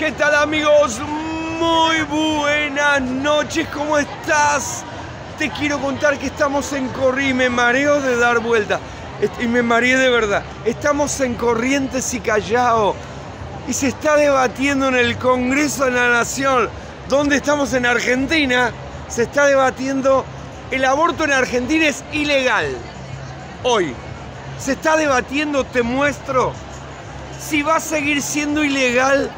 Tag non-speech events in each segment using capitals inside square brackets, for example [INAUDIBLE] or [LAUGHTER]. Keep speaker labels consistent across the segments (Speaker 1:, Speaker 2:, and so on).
Speaker 1: ¿Qué tal amigos? Muy buenas noches, ¿cómo estás? Te quiero contar que estamos en Corrí, me mareo de dar vuelta. Y me mareé de verdad. Estamos en Corrientes y Callao. Y se está debatiendo en el Congreso de la Nación, donde estamos en Argentina, se está debatiendo el aborto en Argentina es ilegal. Hoy. Se está debatiendo, te muestro, si va a seguir siendo ilegal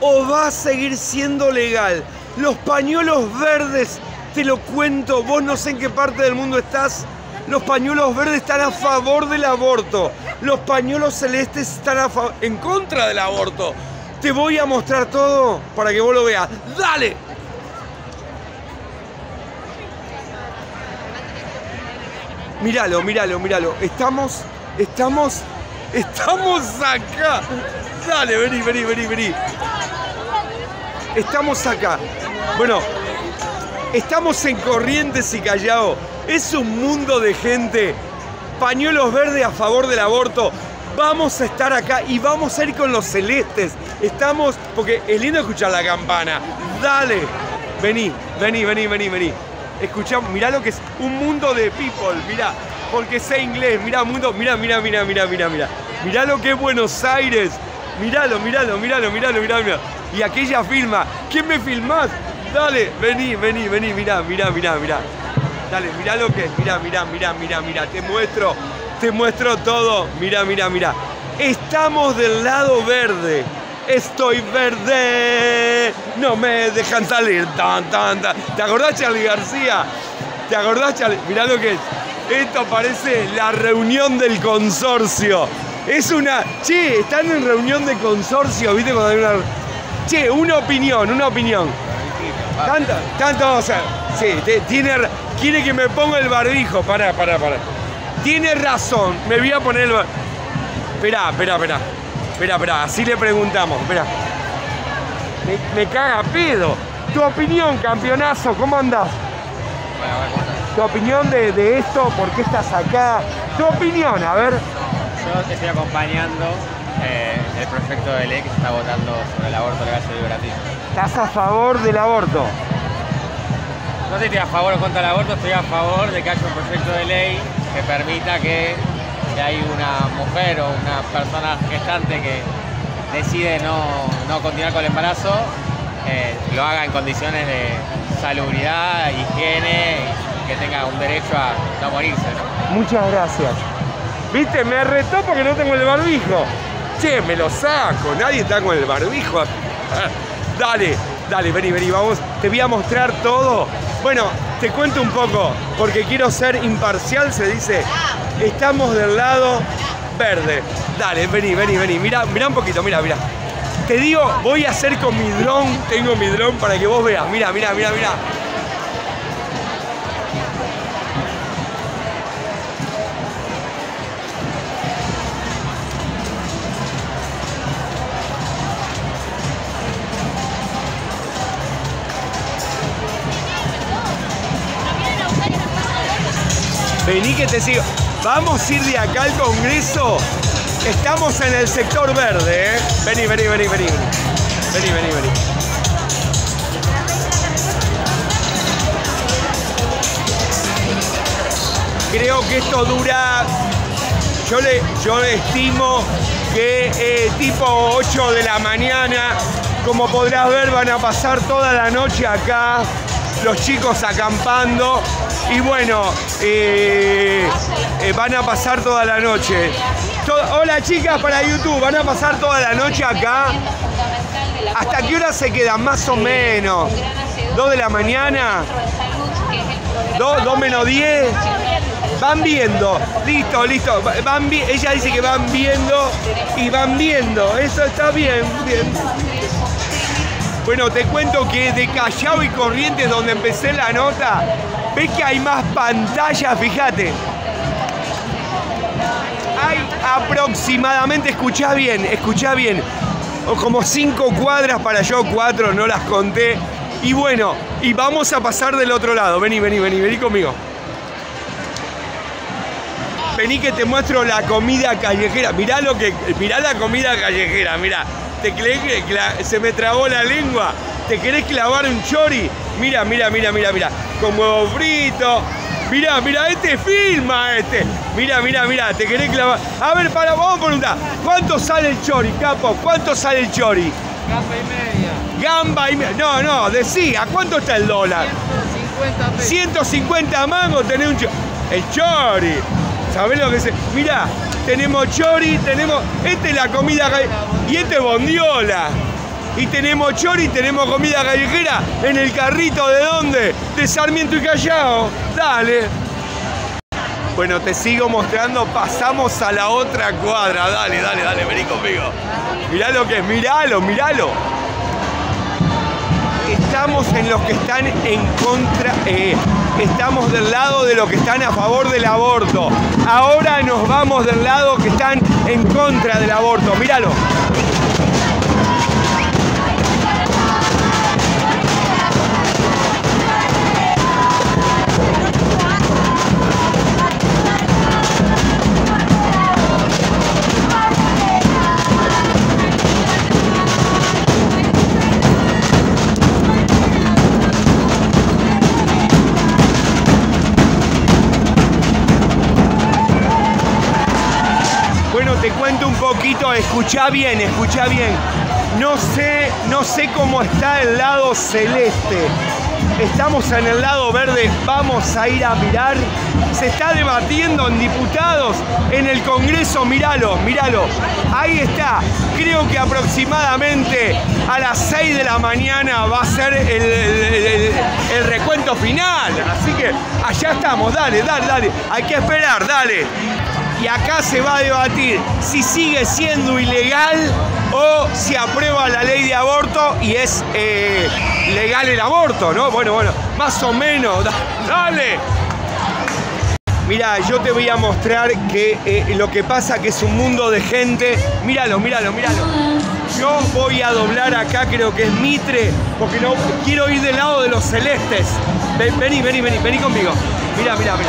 Speaker 1: o va a seguir siendo legal. Los pañuelos verdes, te lo cuento, vos no sé en qué parte del mundo estás. Los pañuelos verdes están a favor del aborto. Los pañuelos celestes están en contra del aborto. Te voy a mostrar todo para que vos lo veas. ¡Dale! Míralo, míralo, míralo. Estamos, estamos, estamos acá. Dale, vení, vení, vení, vení. Estamos acá. Bueno, estamos en Corrientes y Callao. Es un mundo de gente. Pañuelos verdes a favor del aborto. Vamos a estar acá y vamos a ir con los celestes. Estamos, porque es lindo escuchar la campana. Dale. Vení, vení, vení, vení, vení. Escuchamos, mirá lo que es un mundo de people, mirá, porque sé inglés, mirá, mundo, mirá, mirá, mirá, mirá, mirá, mirá. Mirá lo que es Buenos Aires. Miralo, miralo, miralo, miralo, miralo, miralo. Y aquella filma. ¿Quién me filmás? Dale, vení, vení, vení, mirá, mirá, mirá, mirá. Dale, mirá lo que es. Mirá, mirá, mirá, mirá, mirá. Te muestro, te muestro todo. Mirá, mirá, mirá. Estamos del lado verde. Estoy verde, no me dejan salir. Tan, tan, tan. ¿Te acordás, Charlie García? ¿Te acordás, Charlie? Mirá lo que es. Esto parece la reunión del consorcio. Es una. Che, están en reunión de consorcio, ¿viste? Cuando hay una. Che, una opinión, una opinión. Tanto, tanto, o sea, sí, tiene, quiere que me ponga el barbijo. Pará, pará, pará. Tiene razón, me voy a poner el barbijo. Esperá, esperá, esperá. Esperá, esperá, así le preguntamos, me caga pedo. Tu opinión, campeonazo, ¿cómo andás? Tu opinión de, de esto, ¿por qué estás acá? Tu opinión, a ver.
Speaker 2: Yo te estoy acompañando eh, el proyecto de ley que se está votando sobre el aborto legal y gratuito.
Speaker 1: ¿Estás a favor del aborto?
Speaker 2: No sé si estoy a favor o contra el aborto, estoy a favor de que haya un proyecto de ley que permita que si hay una mujer o una persona gestante que decide no, continuar con el embarazo, eh, lo haga en condiciones de salubridad, higiene y que tenga un derecho a no morirse.
Speaker 1: Muchas gracias. Viste, me retó porque no tengo el barbijo. Che, me lo saco, nadie está con el barbijo. [LAUGHS] dale, dale, vení, vení, vamos. Te voy a mostrar todo. Bueno, te cuento un poco, porque quiero ser imparcial, se dice. Estamos del lado verde. Dale, vení, vení, vení. Mira, mira un poquito, mira, mira. Te digo, voy a hacer con mi dron, tengo mi dron para que vos veas. Mira, mira, mira, mira. Vení que te sigo. Vamos a ir de acá al Congreso. Estamos en el sector verde, ¿eh? Vení, vení, vení, vení. Vení, vení, vení. Creo que esto dura... Yo le, yo estimo que eh, tipo 8 de la mañana, como podrás ver, van a pasar toda la noche acá los chicos acampando y bueno, eh, eh, van a pasar toda la noche. hola chicas para YouTube, van a pasar toda la noche acá. ¿Hasta qué hora se quedan? Más o menos. ¿Dos de la mañana? ¿Dos, menos diez? Van viendo, listo, listo. Van ella dice que van viendo y van viendo. Eso está bien, bien. Bueno, te cuento que de Callao y Corrientes, donde empecé la nota, ves que hay más pantallas, fíjate. Hay aproximadamente, escuchá bien, escuchá bien, como cinco cuadras para yo, cuatro, no las conté. Y bueno, y vamos a pasar del otro lado. Vení, vení, vení, vení conmigo. Vení que te muestro la comida callejera. Mirá lo que. Mirá la comida callejera, mirá. ¿Te se me trabó la lengua? ¿Te querés clavar un chori? Mira, mira, mira, mira, mira. Con huevo frito. Mira, mira, este filma este. Mira, mira, mira, te querés clavar. A ver, para, vamos a preguntar. ¿Cuánto sale el chori, capo? ¿Cuánto sale el chori?
Speaker 2: Capa y media.
Speaker 1: Gamba y... me- No, no, decí, ¿a cuánto está el dólar?
Speaker 2: 150 pesos.
Speaker 1: 150 mangos tenés un chori. El chori. ¿Sabés lo que se.? Mirá, tenemos chori, tenemos. Esta es la comida Y este es bondiola. Y tenemos chori, tenemos comida callejera en el carrito de dónde? De Sarmiento y Callao. Dale. Bueno, te sigo mostrando, pasamos a la otra cuadra. Dale, dale, dale, vení conmigo. Mirá lo que es, miralo, miralo estamos en los que están en contra, eh, estamos del lado de los que están a favor del aborto. Ahora nos vamos del lado que están en contra del aborto. Míralo. Bien, escucha bien. No sé, no sé cómo está el lado celeste. Estamos en el lado verde, vamos a ir a mirar. Se está debatiendo en diputados, en el Congreso, míralo, míralo. Ahí está. Creo que aproximadamente a las 6 de la mañana va a ser el- el recuento final. Así que allá estamos, dale, dale, dale. Hay que esperar, dale y acá se va a debatir si sigue siendo ilegal o si aprueba la ley de aborto y es eh, legal el aborto, ¿no? Bueno, bueno, más o menos, da- [LAUGHS] dale. Mira, yo te voy a mostrar que eh, lo que pasa que es un mundo de gente. Míralo, míralo, míralo. Yo voy a doblar acá, creo que es Mitre, porque no quiero ir del lado de los celestes. Ven- vení, vení, vení, vení conmigo. Mira, mira, mira.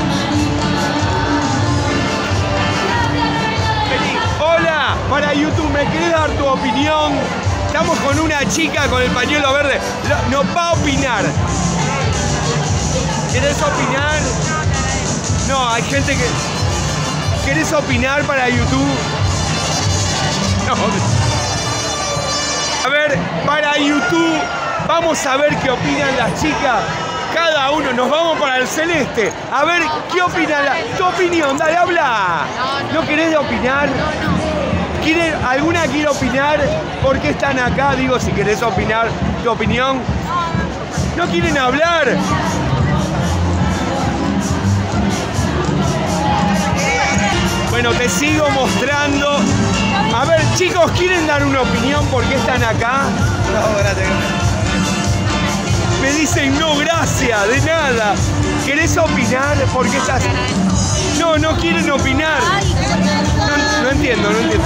Speaker 1: Para YouTube, ¿me querés dar tu opinión? Estamos con una chica con el pañuelo verde. Nos va a opinar. ¿Querés opinar? No, hay gente que. ¿Querés opinar para YouTube? No. A ver, para YouTube, vamos a ver qué opinan las chicas. Cada uno, nos vamos para el celeste. A ver, ¿qué opina la, tu opinión? Dale, habla.
Speaker 3: No,
Speaker 1: ¿No querés opinar? ¿Quiere, ¿Alguna quiere opinar? ¿Por qué están acá? Digo, si querés opinar, tu opinión. ¿No quieren hablar? Bueno, te sigo mostrando. A ver, chicos, ¿quieren dar una opinión por qué están acá?
Speaker 2: No, gracias.
Speaker 1: Me dicen no, gracias, de nada. ¿Querés opinar? ¿Por qué estás.? No, no quieren opinar. No, no entiendo, no entiendo.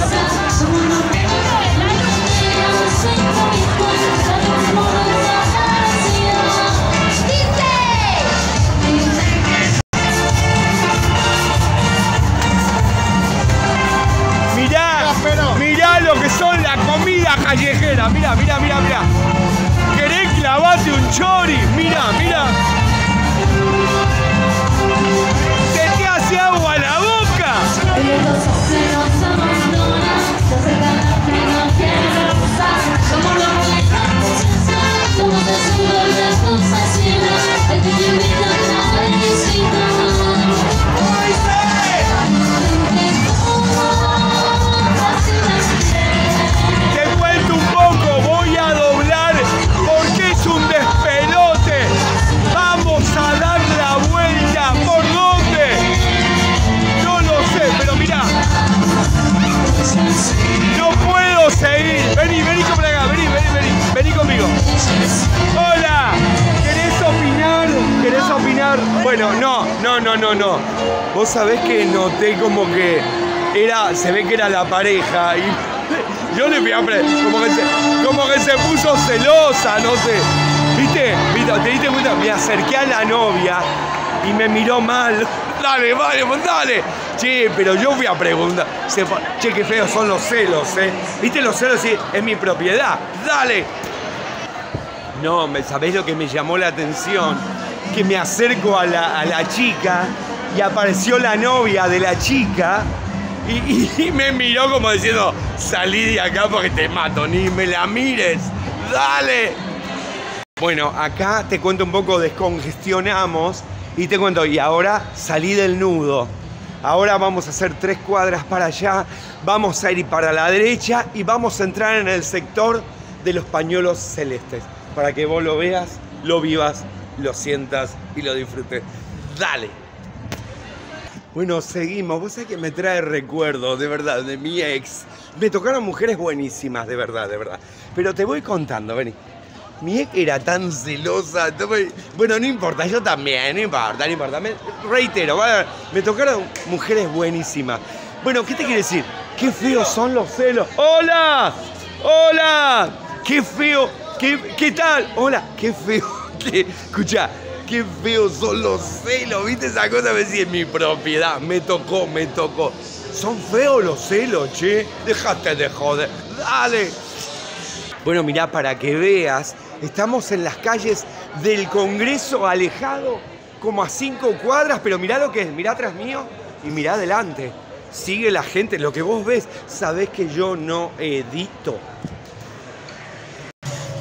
Speaker 1: Mirá, mirá lo que son la comida callejera. Mirá, mirá, mirá, mirá. ¿Querés clavarte un chori? Mirá, mirá. Sabés que noté como que era, se ve que era la pareja y [LAUGHS] yo le fui a pre- como que se, como que se puso celosa, no sé. ¿Viste? ¿Te diste cuenta? Me acerqué a la novia y me miró mal. [LAUGHS] Dale, vale, dale. Che, pero yo fui a preguntar. Che, qué feos son los celos, ¿eh? ¿Viste los celos? Sí, es mi propiedad. ¡Dale! No, ¿sabés lo que me llamó la atención? Que me acerco a la, a la chica y apareció la novia de la chica y, me miró como diciendo, salí de acá porque te mato, ni me la mires, dale. Bueno, acá te cuento un poco, descongestionamos y te cuento, y ahora salí del nudo. Ahora vamos a hacer tres cuadras para allá, vamos a ir para la derecha y vamos a entrar en el sector de los pañuelos celestes, para que vos lo veas, lo vivas, lo sientas y lo disfrutes. Dale. Bueno, seguimos. Vos sabés que me trae recuerdos, de verdad, de mi ex. Me tocaron mujeres buenísimas, de verdad, de verdad. Pero te voy contando, vení. Mi ex era tan celosa. Bueno, no importa, yo también, no importa, no importa. Me- reitero, me tocaron mujeres buenísimas. Bueno, ¿qué te quiere decir? Qué feos son los celos. ¡Hola! ¡Hola! ¡Qué feo! ¿Qué, qué tal? Hola, qué feo. [LAUGHS] Escucha, qué feos son los celos. ¿Viste esa cosa? Me decía, mi propiedad. Me tocó, me tocó. Son feos los celos, che. Déjate de joder. Dale. Bueno, mirá, para que veas, estamos en las calles del Congreso alejado como a cinco cuadras, pero mirá lo que es, mirá atrás mío y mirá adelante. Sigue la gente, lo que vos ves, sabés que yo no edito.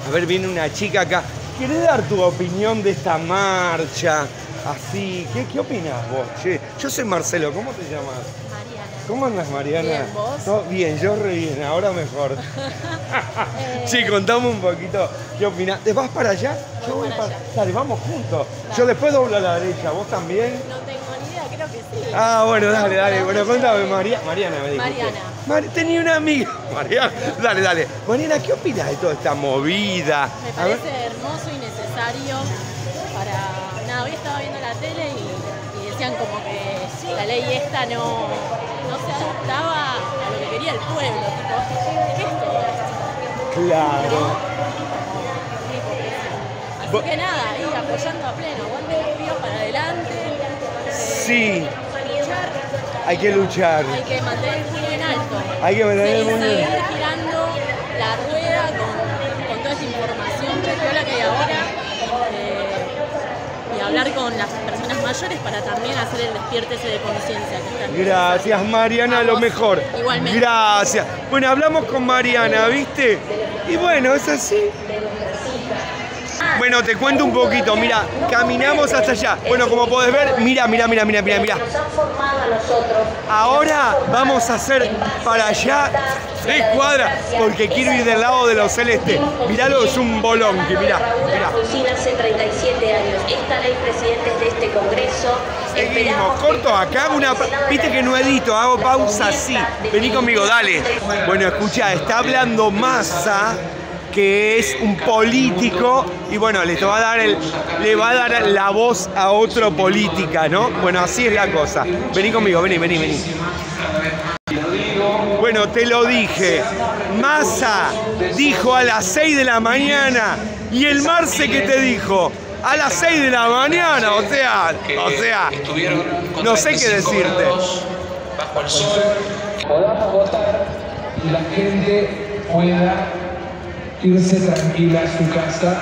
Speaker 1: A ver, viene una chica acá. ¿Querés dar tu opinión de esta marcha? Así, ¿qué, qué opinas vos? Che, yo soy Marcelo, ¿cómo te llamas?
Speaker 3: Mariana.
Speaker 1: ¿Cómo andas, Mariana?
Speaker 3: Bien, ¿vos?
Speaker 1: No, bien, yo re bien, ahora mejor. [LAUGHS] Sí, contame un poquito. ¿Qué opinás? ¿Te vas para allá? Yo
Speaker 3: Voy para allá.
Speaker 1: Dale, vamos juntos.
Speaker 3: Dale.
Speaker 1: Yo después doblo a la derecha, ¿vos también?
Speaker 3: No tengo ni idea, creo que sí.
Speaker 1: Ah, bueno, dale, dale. Bueno, contame, María. Mariana me dijiste.
Speaker 3: Mariana.
Speaker 1: Tenía una amiga. [LAUGHS] Mariana, dale, dale. Mariana, ¿qué opinas de toda esta movida?
Speaker 3: Me parece hermoso y necesario para... Nada, hoy estaba viendo la tele y, y decían como que la ley esta no, no se adaptaba a lo que quería el pueblo. Tipo, ¿qué es todo esto?
Speaker 1: Claro.
Speaker 3: Así que nada, ahí apoyando a pleno, aguante el río para adelante. eh,
Speaker 1: Sí,
Speaker 3: luchar,
Speaker 1: hay que luchar.
Speaker 3: hay que mantener el puño en alto.
Speaker 1: Hay que mantener el puño en-
Speaker 3: Seguir girando la rueda con, con toda esta información piola que hay ahora. eh, y hablar con las personas mayores para también hacer el despierte ese de conciencia que
Speaker 1: Gracias, Mariana, lo
Speaker 3: Vamos.
Speaker 1: mejor.
Speaker 3: Igualmente.
Speaker 1: Gracias. Bueno, hablamos con Mariana, ¿viste? Y bueno, es así. Bueno, te cuento un poquito. Mira, caminamos hasta allá. Bueno, como podés ver, mira, mira, mira, mira, mira, mira. Ahora vamos a hacer para allá tres cuadras porque quiero ir del lado de los celestes. Miralo, es un bolón que mira.
Speaker 4: Funciona hace 37 años. Esta ley, presidentes de este Congreso.
Speaker 1: Seguimos, corto acá, hago una. Viste que no edito, hago pausa así. Vení conmigo, dale. Bueno, escucha, está hablando Massa, que es un político, y bueno, le va a dar le va a dar la voz a otro política, ¿no? Bueno, así es la cosa. Vení conmigo, vení, vení, vení. Bueno, te lo dije. Massa dijo a las 6 de la mañana. ¿Y el Marce qué te dijo? A las 6 de la mañana, o sea, o sea, no sé qué decirte.
Speaker 5: bajo el sol, podamos votar y la gente pueda irse tranquila a su casa,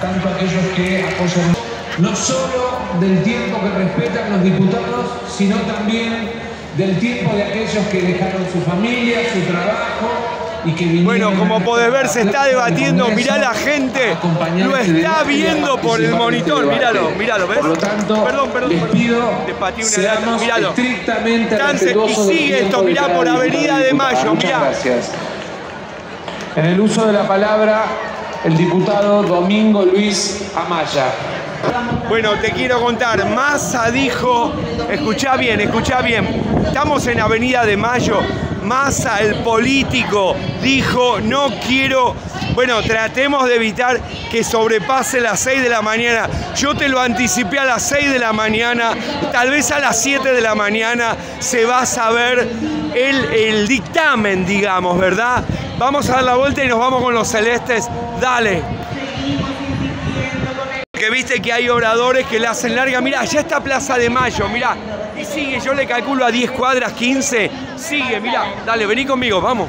Speaker 5: tanto aquellos que apoyan no solo del tiempo que respetan los diputados, sino también del tiempo de aquellos que dejaron su familia, su trabajo y que vinieron
Speaker 1: Bueno, como podés ver, se está debatiendo. Mirá la gente, lo está viendo por el monitor. Míralo, míralo, ¿ves?
Speaker 5: Por lo tanto,
Speaker 1: perdón, perdón,
Speaker 5: les pido
Speaker 1: Te pateé una míralo.
Speaker 5: estrictamente
Speaker 1: y sigue esto, mirá, por Avenida de. Mayo,
Speaker 5: Muchas
Speaker 1: mirá.
Speaker 5: gracias. En el uso de la palabra, el diputado Domingo Luis Amaya.
Speaker 1: Bueno, te quiero contar, Massa dijo, escuchá bien, escuchá bien, estamos en Avenida de Mayo, Massa, el político, dijo, no quiero, bueno, tratemos de evitar que sobrepase las 6 de la mañana. Yo te lo anticipé a las 6 de la mañana, tal vez a las 7 de la mañana se va a saber el, el dictamen, digamos, ¿verdad? Vamos a dar la vuelta y nos vamos con los celestes, dale. Que viste que hay oradores que la hacen larga. Mirá, ya está Plaza de Mayo, mirá. Y sigue, yo le calculo a 10 cuadras, 15. Sigue, mirá. Dale, vení conmigo, vamos.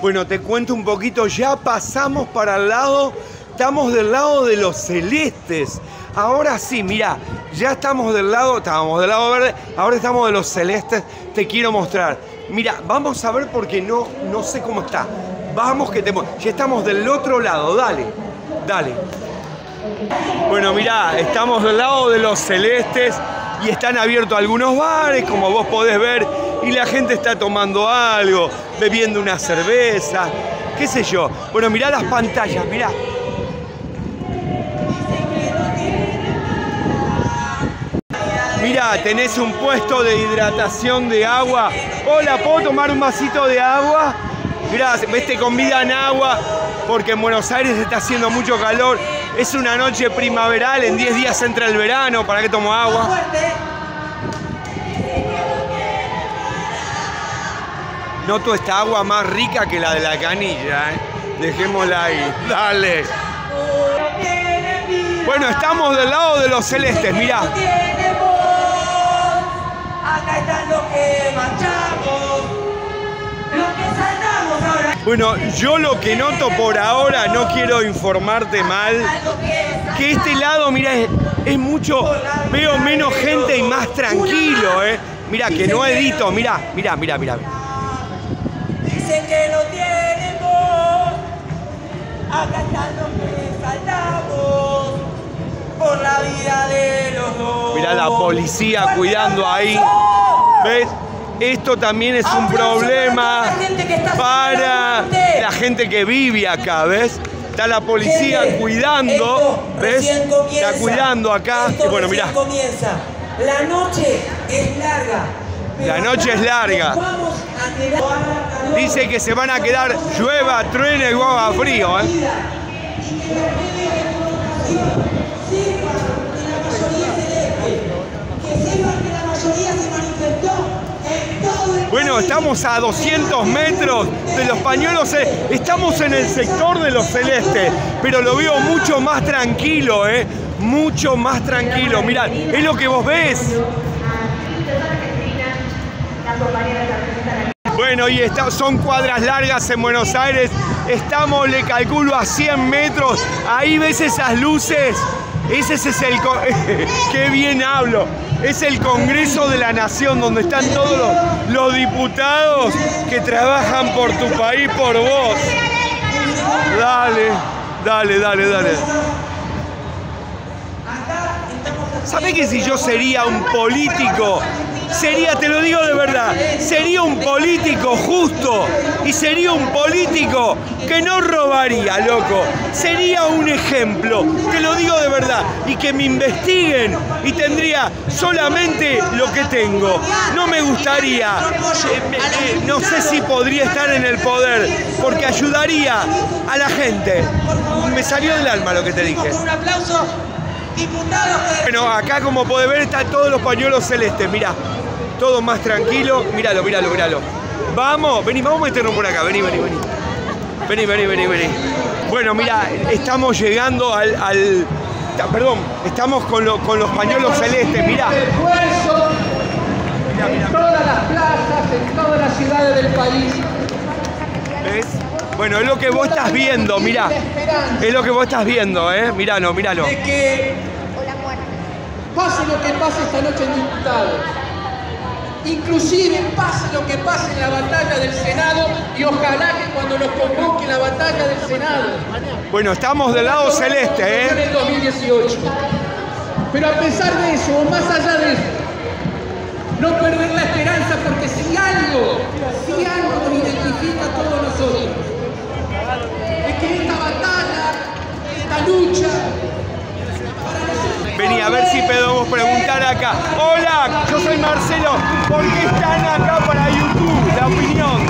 Speaker 1: Bueno, te cuento un poquito, ya pasamos para el lado, estamos del lado de los celestes. Ahora sí, mira, ya estamos del lado, estábamos del lado verde, ahora estamos de los celestes, te quiero mostrar. Mira, vamos a ver porque no, no sé cómo está. Vamos que te... Ya estamos del otro lado, dale, dale. Bueno, mira, estamos del lado de los celestes y están abiertos algunos bares, como vos podés ver, y la gente está tomando algo, bebiendo una cerveza, qué sé yo. Bueno, mirá las pantallas, mirá. Tenés un puesto de hidratación de agua. Hola, ¿puedo tomar un vasito de agua? Mirá, ves, te convidan agua porque en Buenos Aires está haciendo mucho calor. Es una noche primaveral, en 10 días entra el verano. ¿Para qué tomo agua? Noto esta agua más rica que la de la canilla, ¿eh? Dejémosla ahí. Dale. Bueno, estamos del lado de los celestes, mirá.
Speaker 6: Acá están los que marchamos, los que saltamos ahora.
Speaker 1: Bueno, yo lo que noto por ahora, no quiero informarte mal, que este lado, mira, es, es mucho, veo menos gente y más tranquilo, ¿eh? Mira, que no edito, mira, mira, mira, mira.
Speaker 6: Dicen que no tienen voz. Acá están los que por la vida de los dos.
Speaker 1: Mirá la policía cuidando ahí. ¿Ves? Esto también es un problema para la gente que vive acá, ¿ves? Está la policía cuidando, ¿ves? Está cuidando acá. Y bueno, mirá,
Speaker 6: comienza. La noche es larga.
Speaker 1: La noche es larga. dice que se van a quedar llueva, truene y guava frío, ¿eh? Bueno, estamos a 200 metros de los pañuelos, eh, estamos en el sector de los celestes, pero lo veo mucho más tranquilo, ¿eh? Mucho más tranquilo. Mirad, es lo que vos ves. Bueno, y está- son cuadras largas en Buenos Aires. Estamos, le calculo, a 100 metros. Ahí ves esas luces. Ese es el... [LAUGHS] ¡Qué bien hablo! Es el Congreso de la Nación, donde están todos los, diputados que trabajan por tu país, por vos. Dale, dale, dale, dale. ¿Sabés que si yo sería un político, sería, te lo digo de verdad, sería un político justo y sería un político que no robaría, loco? Sería un ejemplo, te lo digo de verdad, y que me investiguen y tendría solamente lo que tengo. No me gustaría, eh, eh, no sé si podría estar en el poder, porque ayudaría a la gente. Me salió del alma lo que te dije.
Speaker 6: Un aplauso, diputados.
Speaker 1: Bueno, acá como podés ver están todos los pañuelos celestes, mirá. Todo más tranquilo. Míralo, míralo, míralo. Vamos, vení, vamos a meternos por acá. Vení, vení, vení. Vení, vení, vení, vení. Bueno, mira, estamos llegando al. al- perdón, estamos con, lo- con los pañuelos celestes, mirá.
Speaker 7: esfuerzo en todas las plazas, en todas las ciudades del país.
Speaker 1: ¿Ves? Bueno, es lo que vos estás viendo, mirá. Es lo que vos estás viendo, ¿eh? Míralo, míralo.
Speaker 7: De que pase lo que pase esta noche en diputados. Inclusive pase lo que pase en la batalla del Senado y ojalá que cuando nos convoque la batalla del Senado.
Speaker 1: Bueno, estamos del lado celeste,
Speaker 7: En
Speaker 1: ¿eh?
Speaker 7: el 2018. Pero a pesar de eso, o más allá de eso, no perder la esperanza porque si algo, si algo nos identifica a todos nosotros, que esta batalla, esta lucha,
Speaker 1: Vení, a ver si podemos preguntar acá. Hola, yo soy Marcelo. ¿Por qué están acá para YouTube? La opinión.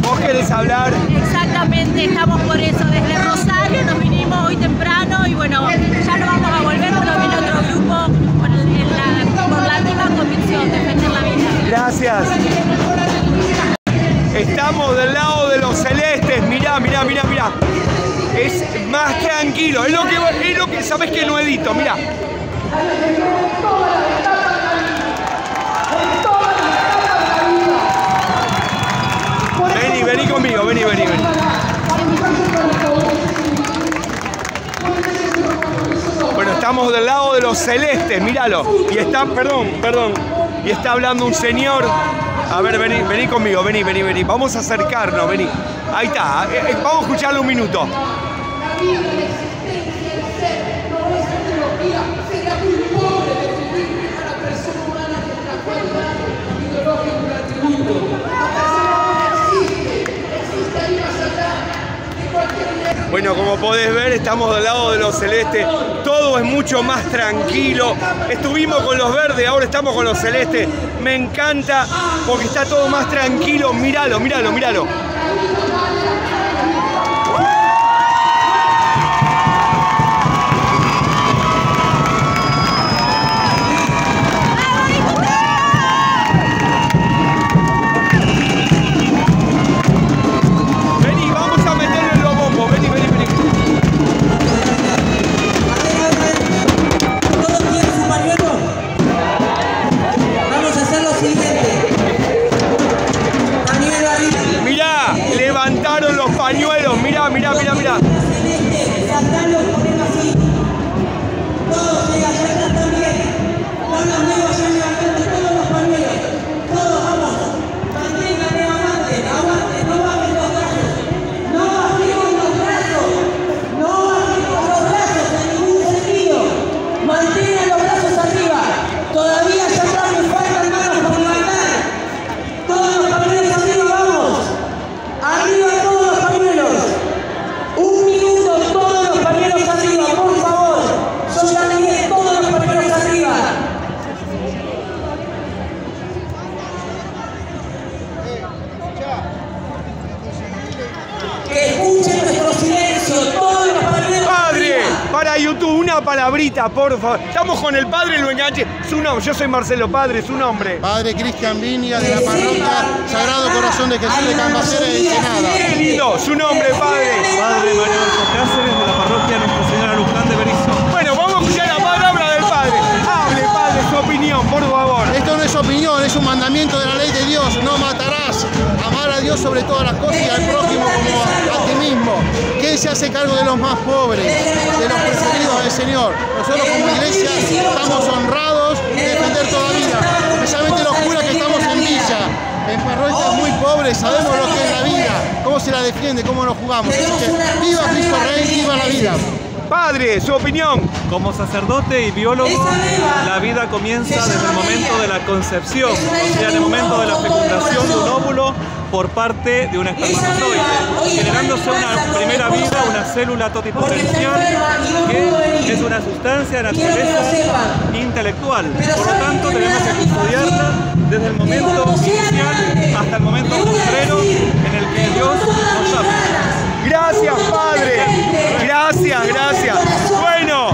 Speaker 1: ¿Vos querés hablar?
Speaker 3: Exactamente, estamos por eso desde Rosario, nos vinimos hoy temprano y bueno, ya no vamos
Speaker 1: Estamos del lado de los celestes. Mirá, mirá, mirá, mirá. Es más tranquilo. Es lo que, es lo que sabes que no edito. Mirá. Vení, vení conmigo, vení, vení, vení. Bueno, estamos del lado de los celestes, míralo. Y está, perdón, perdón. Y está hablando un señor. A ver, vení, vení conmigo, vení, vení, vení. Vamos a acercarnos, vení. Ahí está. eh, eh, Vamos a escucharlo un minuto. Bueno, como podés ver, estamos del lado de los celestes. Es mucho más tranquilo. Estuvimos con los verdes, ahora estamos con los celestes. Me encanta porque está todo más tranquilo. Míralo, míralo, míralo. YouTube, una palabrita, por favor. Estamos con el padre, lo enganche. Su nombre, yo soy Marcelo Padre, su nombre.
Speaker 8: Padre Cristian Viña de la parroquia Sagrado Corazón de Jesús de Cambacera de Ensenada.
Speaker 1: Qué lindo, su nombre, padre.
Speaker 9: Padre Mario Alfonso Cáceres de la parroquia Nuestra Señora Luján de Berizo.
Speaker 1: Por favor.
Speaker 8: Esto no es opinión, es un mandamiento de la ley de Dios. No matarás. Amar a Dios sobre todas las cosas y al prójimo como a, ti mismo. ¿Quién se hace cargo de los más pobres, de los preferidos del Señor? Nosotros como iglesia estamos honrados de defender toda vida, especialmente los curas que estamos en villa. En parroquias muy pobres sabemos lo que es la vida, cómo se la defiende, cómo nos jugamos. Viva Cristo Rey, viva la vida.
Speaker 1: Padre, su opinión.
Speaker 9: Como sacerdote y biólogo, la vida comienza desde el momento de la concepción, o sea, en el momento de la fecundación de un óvulo por parte de un espermatozoide, generándose una primera vida, una célula totipotencial, que es una sustancia de naturaleza intelectual. Por lo tanto, tenemos que custodiarla desde el momento inicial hasta el momento postrero en el que Dios nos llama.
Speaker 1: Gracias, padre. Gracias, gracias. Bueno,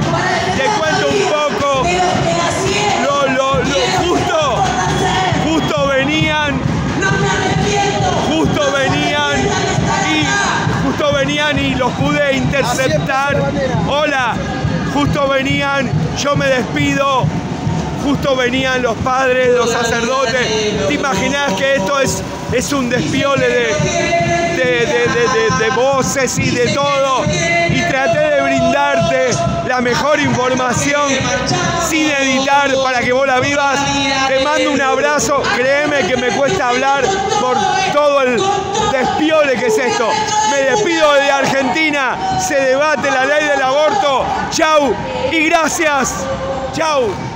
Speaker 1: te cuento un poco. Lo, lo, lo, justo, justo venían, justo venían y justo venían y los pude interceptar. Hola, justo venían, yo me despido. Justo venían los padres, los sacerdotes. ¿Te imaginas que esto es, es un despiole de, de, de- de- de- de voces y de todo? Y traté de brindarte la mejor información sin editar para que vos la vivas. Te mando un abrazo. Créeme que me cuesta hablar por todo el despiole que es esto. Me despido de Argentina. Se debate la ley del aborto. Chau y gracias. Chau.